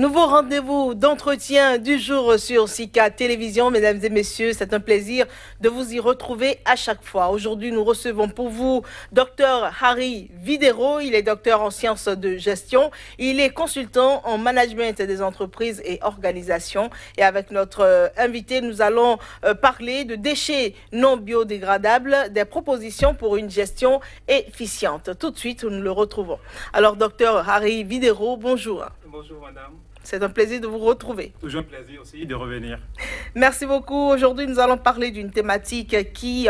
Nouveau rendez-vous d'entretien du jour sur Sika Télévision. Mesdames et messieurs, c'est un plaisir de vous y retrouver à chaque fois. Aujourd'hui, nous recevons pour vous Dr Harry Videro. Il est docteur en sciences de gestion. Il est consultant en management des entreprises et organisations. Et avec notre euh, invité, nous allons euh, parler de déchets non biodégradables, des propositions pour une gestion efficiente. Tout de suite, nous le retrouvons. Alors, docteur Harry Videro, bonjour. Bonjour, madame. C'est un plaisir de vous retrouver. Toujours un plaisir aussi de revenir. Merci beaucoup. Aujourd'hui, nous allons parler d'une thématique qui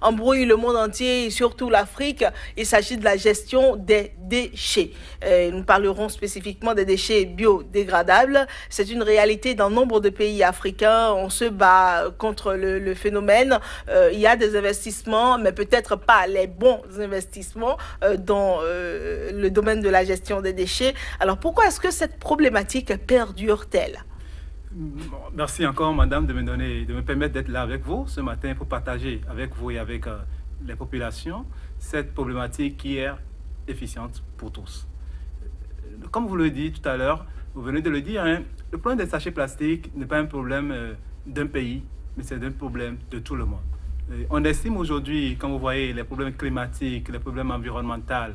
embrouille le monde entier et surtout l'Afrique. Il s'agit de la gestion des déchets. Euh, nous parlerons spécifiquement des déchets biodégradables. C'est une réalité dans nombre de pays africains. On se bat contre le, phénomène. Euh, il y a des investissements, mais peut-être pas les bons investissements euh, dans le domaine de la gestion des déchets. Alors pourquoi est-ce que cette problématique perdure-t-elle Merci encore, madame, de me, permettre d'être là avec vous ce matin pour partager avec vous et avec euh, les populations cette problématique qui est efficiente pour tous. Euh, comme vous le dites tout à l'heure, vous venez de le dire, hein, le problème des sachets plastiques n'est pas un problème euh, d'un pays, mais c'est un problème de tout le monde. on estime aujourd'hui, quand vous voyez les problèmes climatiques, les problèmes environnementaux,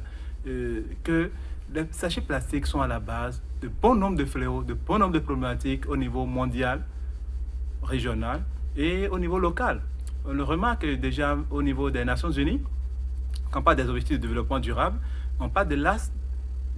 que les sachets plastiques sont à la base de bon nombre de fléaux, de bon nombre de problématiques au niveau mondial, régional et au niveau local. On le remarque déjà au niveau des Nations Unies, quand on parle des objectifs de développement durable, on parle de, la,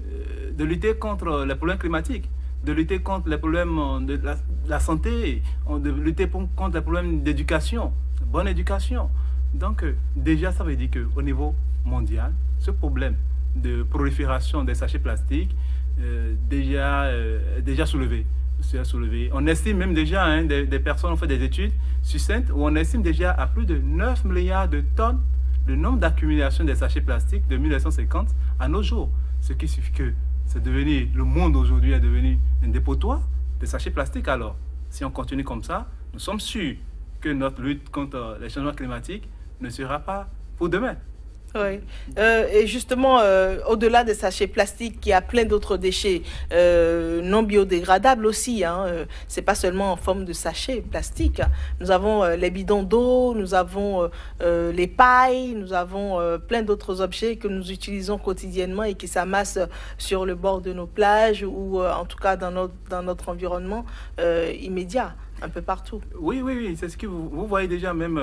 euh, lutter contre les problèmes climatiques, de lutter contre les problèmes de la, santé, de lutter contre les problèmes d'éducation, bonne éducation. Donc euh, déjà, ça veut dire qu'au niveau mondial, ce problème de prolifération des sachets plastiques déjà, euh, déjà soulevé. On estime même déjà, hein, des, personnes ont fait des études succinctes où on estime déjà à plus de 9 milliards de tonnes le nombre d'accumulation des sachets plastiques de 1950 à nos jours. Ce qui signifie que c'est devenu, le monde aujourd'hui est devenu un dépotoir de sachets plastiques. Alors, si on continue comme ça, nous sommes sûrs que notre lutte contre les changements climatiques ne sera pas pour demain. Oui. Euh, et justement, euh, au-delà des sachets plastiques, il y a plein d'autres déchets euh, non biodégradables aussi. Hein. C'est pas seulement en forme de sachets plastiques. Nous avons les bidons d'eau, nous avons les pailles, nous avons plein d'autres objets que nous utilisons quotidiennement et qui s'amassent sur le bord de nos plages ou en tout cas dans notre, dans notre environnement immédiat, un peu partout. Oui, oui, oui. C'est ce que vous, vous voyez déjà même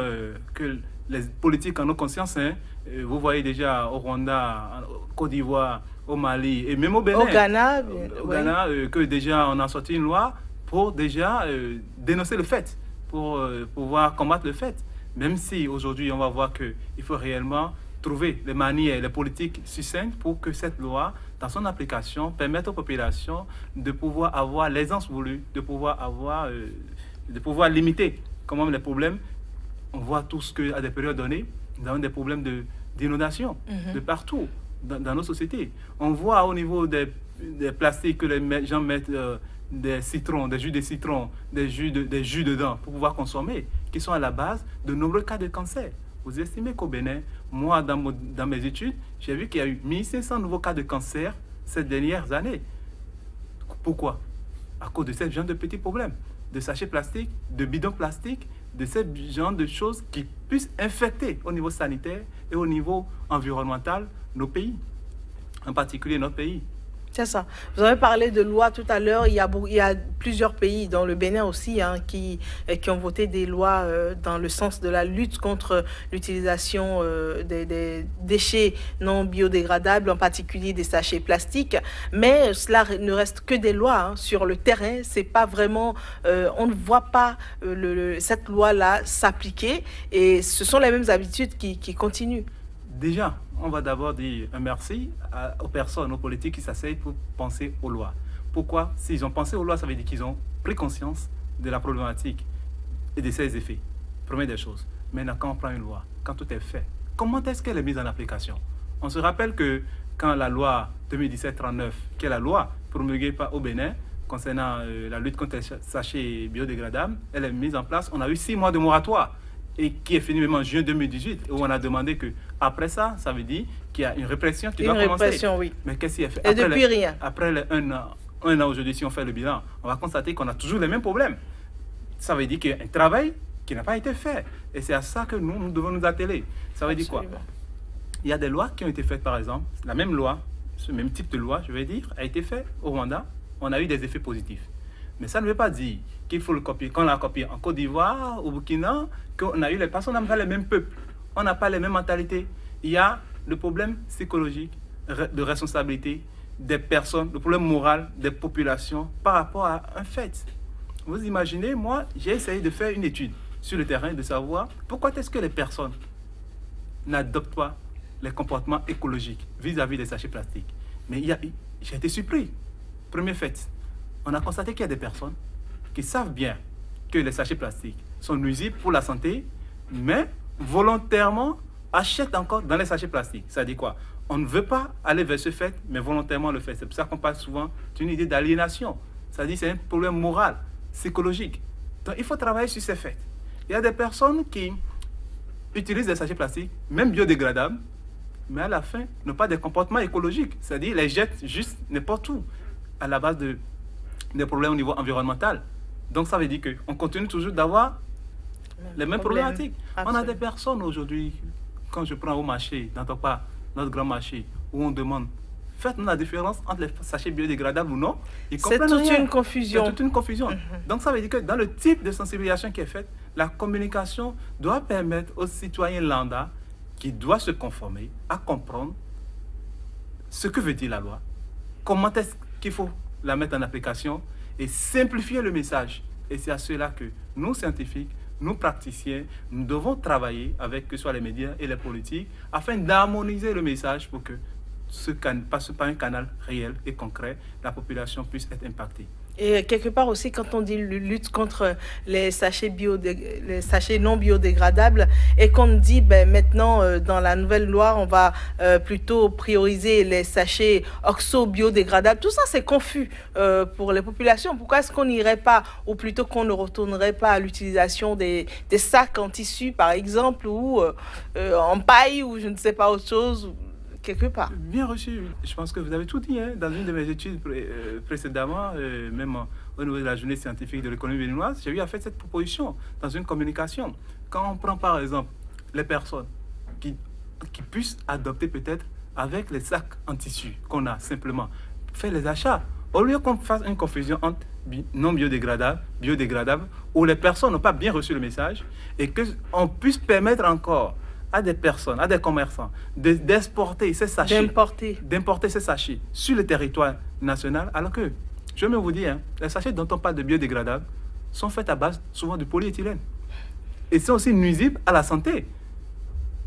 que les politiques en ont conscience. Hein. Euh, vous voyez déjà au Rwanda, au Côte d'Ivoire, au Mali et même au Bénin. Au Ghana. Au, Ghana, euh, que déjà on a sorti une loi pour déjà euh, dénoncer le fait, pour pouvoir combattre le fait. Même si aujourd'hui on va voir qu'il faut réellement trouver les manières, les politiques succinctes pour que cette loi, dans son application, permette aux populations de pouvoir avoir l'aisance voulue, de pouvoir avoir, de pouvoir limiter quand même les problèmes on voit tout ce qu'à des périodes données, nous avons des problèmes d'inondation de, mhm. de partout dans, nos sociétés. On voit au niveau des, plastiques que les gens mettent euh, des citrons, des jus de citron, des jus, de, des jus dedans pour pouvoir consommer, qui sont à la base de nombreux cas de cancer. Vous estimez qu'au Bénin, moi, dans, dans mes études, j'ai vu qu'il y a eu 1500 nouveaux cas de cancer ces dernières années. Pourquoi? À cause de ce genre de petits problèmes, de sachets plastiques, de bidons plastiques, de ce genre de choses qui puissent infecter au niveau sanitaire et au niveau environnemental nos pays, en particulier notre pays. C'est ça. Vous avez parlé de loi tout à l'heure. Il, y a, il y a plusieurs pays, dans le Bénin aussi, hein, qui, euh, qui ont voté des lois euh, dans le sens de la lutte contre l'utilisation euh, des, déchets non biodégradables, en particulier des sachets plastiques. Mais cela ne reste que des lois. Hein. Sur le terrain, c'est pas vraiment, on ne voit pas cette loi-là s'appliquer. Et ce sont les mêmes habitudes qui continuent. Déjà, on va d'abord dire un merci aux personnes, aux politiques qui s'asseyent pour penser aux lois. Pourquoi? S'ils ont pensé aux lois, ça veut dire qu'ils ont pris conscience de la problématique et de ses effets. Première des choses. Maintenant, quand on prend une loi, quand tout est fait, comment est-ce qu'elle est mise en application? On se rappelle que quand la loi 2017-39, qui est la loi promulguée par au Bénin concernant euh, la lutte contre les sachets biodégradables, elle est mise en place, on a eu six mois de moratoire et qui est fini même en juin 2018, où on a demandé que après ça, ça veut dire qu'il y a une répression qui une doit répression, commencer. oui. Mais qu'est-ce qu'il a fait Et depuis rien. Après un an, un an aujourd'hui, si on fait le bilan, on va constater qu'on a toujours les mêmes problèmes. Ça veut dire qu'il y a un travail qui n'a pas été fait. Et c'est à ça que nous, nous devons nous atteler. Ça veut dire quoi? Il y a des lois qui ont été faites, par exemple, la même loi, ce même type de loi, je vais dire, a été fait au Rwanda. On a eu des effets positifs. Mais ça ne veut pas dire qu'il faut le copier. Quand on l'a copié en Côte d'Ivoire, au Burkina, qu'on a eu les personnes, pas les mêmes peuples. On n'a pas les mêmes mentalités. Il y a le problème psychologique de responsabilité des personnes, le problème moral des populations par rapport à un fait. Vous imaginez, moi, j'ai essayé de faire une étude sur le terrain, de savoir pourquoi est-ce que les personnes n'adoptent pas les comportements écologiques vis-à-vis des sachets plastiques. Mais j'ai été surpris. Premier fait, on a constaté qu'il y a des personnes qui savent bien que les sachets plastiques sont nuisibles pour la santé, mais volontairement achètent encore dans les sachets plastiques. Ça dit quoi? On ne veut pas aller vers ce fait, mais volontairement le fait. C'est pour ça qu'on parle souvent d'une idée d'aliénation. Ça dit c'est un problème moral, psychologique. Donc il faut travailler sur ces faits. Il y a des personnes qui utilisent des sachets plastiques, même biodégradables, mais à la fin n'ont pas de comportement écologique. C'est-à-dire les jettent juste n'importe où, à la base de des problèmes au niveau environnemental. Donc ça veut dire qu'on continue toujours d'avoir les mêmes problématiques. On a des personnes aujourd'hui, quand je prends au marché, dans pas notre grand marché, où on demande faites-nous la différence entre les sachets biodégradables ou non. C'est toute une confusion. C'est toute une confusion. Mhm. Donc ça veut dire que dans le type de sensibilisation qui est faite, la communication doit permettre aux citoyens lambda qui doivent se conformer à comprendre ce que veut dire la loi, comment est-ce qu'il faut la mettre en application et simplifier le message. Et c'est à cela que nous, scientifiques, nous, praticiens, nous devons travailler avec que ce soit les médias et les politiques afin d'harmoniser le message pour que ce passe par un canal réel et concret, la population puisse être impactée. Et quelque part aussi, quand on dit lutte contre les sachets, bio, les sachets non biodégradables, et qu'on dit ben, maintenant euh, dans la nouvelle loi, on va euh, plutôt prioriser les sachets oxo-biodégradables, tout ça c'est confus euh, pour les populations. Pourquoi est-ce qu'on n'irait pas, ou plutôt qu'on ne retournerait pas à l'utilisation des, sacs en tissu par exemple, ou en paille, ou je ne sais pas autre chose quelque part. Bien reçu. Je pense que vous avez tout dit. Hein. Dans une de mes études euh, précédemment, euh, même au niveau de la journée scientifique de l'économie béninoise, j'ai eu à faire cette proposition dans une communication. Quand on prend par exemple les personnes qui, qui puissent adopter peut-être avec les sacs en tissu qu'on a simplement, faire les achats. Au lieu qu'on fasse une confusion entre non biodégradable, biodégradable, où les personnes n'ont pas bien reçu le message, et qu'on puisse permettre encore à des personnes, à des commerçants, d'exporter ces sachets, d'importer ces sachets sur le territoire national, alors que, je vais vous dire, hein, les sachets dont on parle de biodégradables sont faits à base souvent de polyéthylène. Et sont aussi nuisibles à la santé.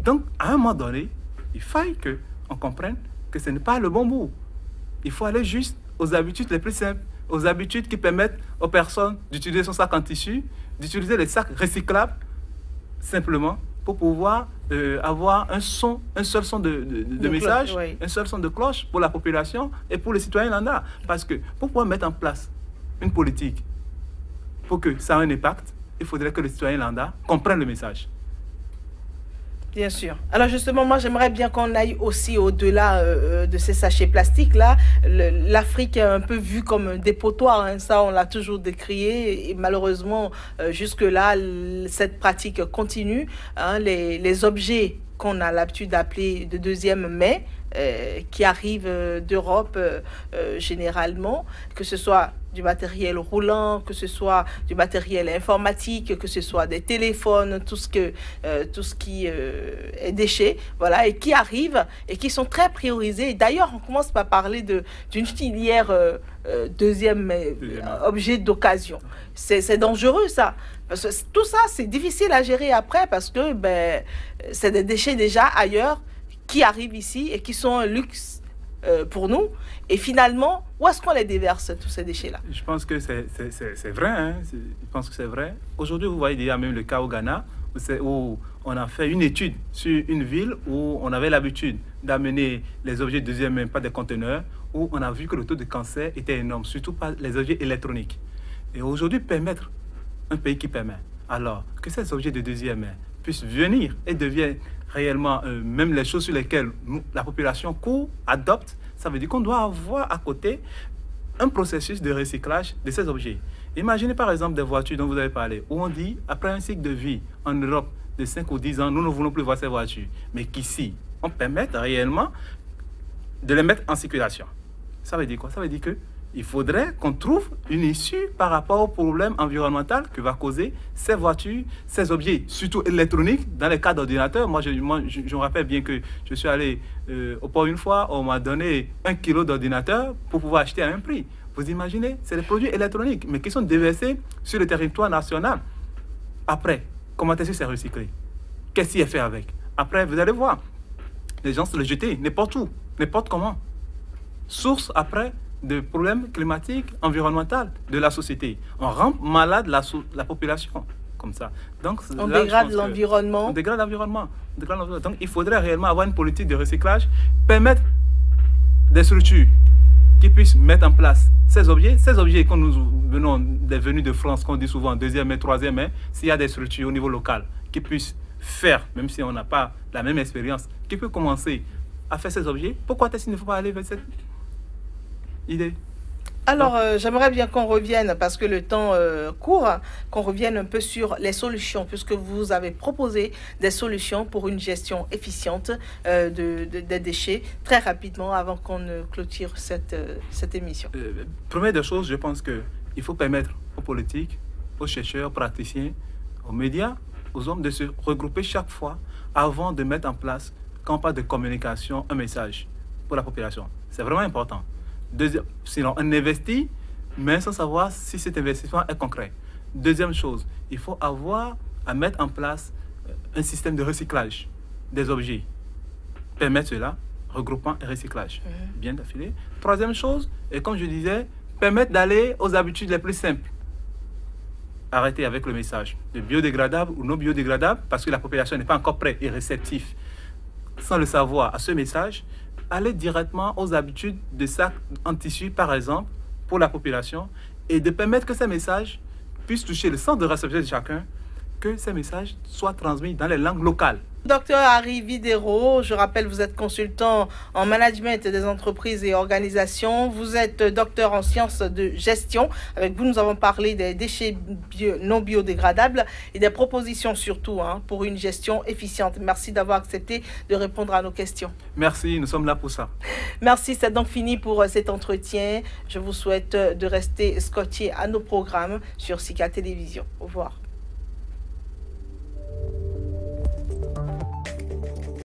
Donc, à un moment donné, il faille qu'on comprenne que ce n'est pas le bon bout. Il faut aller juste aux habitudes les plus simples, aux habitudes qui permettent aux personnes d'utiliser son sac en tissu, d'utiliser les sacs recyclables, simplement pour pouvoir euh, avoir un son, un seul son de, de, message, un seul son de cloche pour la population et pour les citoyens lambda. Parce que pour pouvoir mettre en place une politique pour que ça ait un impact, il faudrait que les citoyens lambda comprennent le message. Bien sûr. Alors justement, moi j'aimerais bien qu'on aille aussi au-delà euh, euh, de ces sachets plastiques-là. L'Afrique est un peu vue comme un dépotoir, hein. ça on l'a toujours décrié. Et malheureusement, euh, jusque-là, cette pratique continue. Hein. Les, les, objets qu'on a l'habitude d'appeler de deuxième mai, qui arrivent d'Europe généralement, que ce soit du matériel roulant, que ce soit du matériel informatique, que ce soit des téléphones, tout ce, que, euh, tout ce qui euh, est déchet, voilà, et qui arrivent et qui sont très priorisés. D'ailleurs, on commence par parler d'une filière euh, deuxième, objet d'occasion. C'est dangereux, ça. Parce que tout ça, c'est difficile à gérer après parce que ben, c'est des déchets déjà ailleurs qui arrivent ici et qui sont un luxe euh, pour nous. Et finalement, où est-ce qu'on les déverse, tous ces déchets-là? Je pense que c'est vrai. Hein. Je pense que c'est vrai. Aujourd'hui, vous voyez déjà même le cas au Ghana, où on a fait une étude sur une ville où on avait l'habitude d'amener les objets de deuxième main, pas des conteneurs, où on a vu que le taux de cancer était énorme, surtout pas les objets électroniques. Et aujourd'hui, permettre, un pays qui permet, alors que ces objets de deuxième main puissent venir et deviennent réellement, euh, même les choses sur lesquelles la population court, adopte, ça veut dire qu'on doit avoir à côté un processus de recyclage de ces objets. Imaginez par exemple des voitures dont vous avez parlé, où on dit, après un cycle de vie en Europe de 5 ou 10 ans, nous ne voulons plus voir ces voitures, mais qu'ici, on permette réellement de les mettre en circulation. Ça veut dire quoi? Ça veut dire que il faudrait qu'on trouve une issue par rapport au problème environnemental que va causer ces voitures, ces objets, surtout électroniques, dans les cas d'ordinateur. Moi je, je, me rappelle bien que je suis allé euh, au port une fois, on m'a donné un kilo d'ordinateur pour pouvoir acheter à un prix. Vous imaginez C'est des produits électroniques, mais qui sont déversés sur le territoire national. Après, comment est-ce que c'est recyclé? Qu'est-ce qui est fait avec? Après, vous allez voir, les gens se le jeter n'importe où, n'importe comment. Source après de problèmes climatiques, environnementaux de la société. On rend malade la, la population comme ça. Donc, on dégrade l'environnement. On dégrade l'environnement. Donc, il faudrait réellement avoir une politique de recyclage, permettre des structures qui puissent mettre en place ces objets, ces objets quand nous venons des venus de France, qu'on dit souvent deuxième et troisième main, s'il y a des structures au niveau local qui puissent faire, même si on n'a pas la même expérience, qui peut commencer à faire ces objets, pourquoi est-ce qu'il ne faut pas aller vers cette idée alors, euh, j'aimerais bien qu'on revienne, parce que le temps euh, court, qu'on revienne un peu sur les solutions, puisque vous avez proposé des solutions pour une gestion efficiente euh, de, des déchets, très rapidement, avant qu'on ne clôture cette, cette émission. première des choses, je pense qu'il faut permettre aux politiques, aux chercheurs, aux praticiens, aux médias, aux hommes de se regrouper chaque fois avant de mettre en place, quand on parle de communication, un message pour la population. C'est vraiment important. Deuxième, sinon, on investit, mais sans savoir si cet investissement est concret. Deuxième chose, il faut avoir à mettre en place euh, un système de recyclage des objets. Permettre cela, regroupement et recyclage. Mhm. Bien d'affilée. Troisième chose, et comme je disais, permettre d'aller aux habitudes les plus simples. Arrêter avec le message de biodégradable ou non biodégradable parce que la population n'est pas encore prête et réceptive. Sans le savoir à ce message, aller directement aux habitudes de sacs en tissu, par exemple, pour la population, et de permettre que ces messages puissent toucher le centre de réception de chacun, que ces messages soient transmis dans les langues locales. Docteur Harry Videro, je rappelle, vous êtes consultant en management des entreprises et organisations. Vous êtes docteur en sciences de gestion. Avec vous, nous avons parlé des déchets non biodégradables et des propositions surtout hein, pour une gestion efficiente. Merci d'avoir accepté de répondre à nos questions. Merci, nous sommes là pour ça. Merci, c'est donc fini pour euh, cet entretien. Je vous souhaite de rester scotché à nos programmes sur SICA Télévision. Au revoir.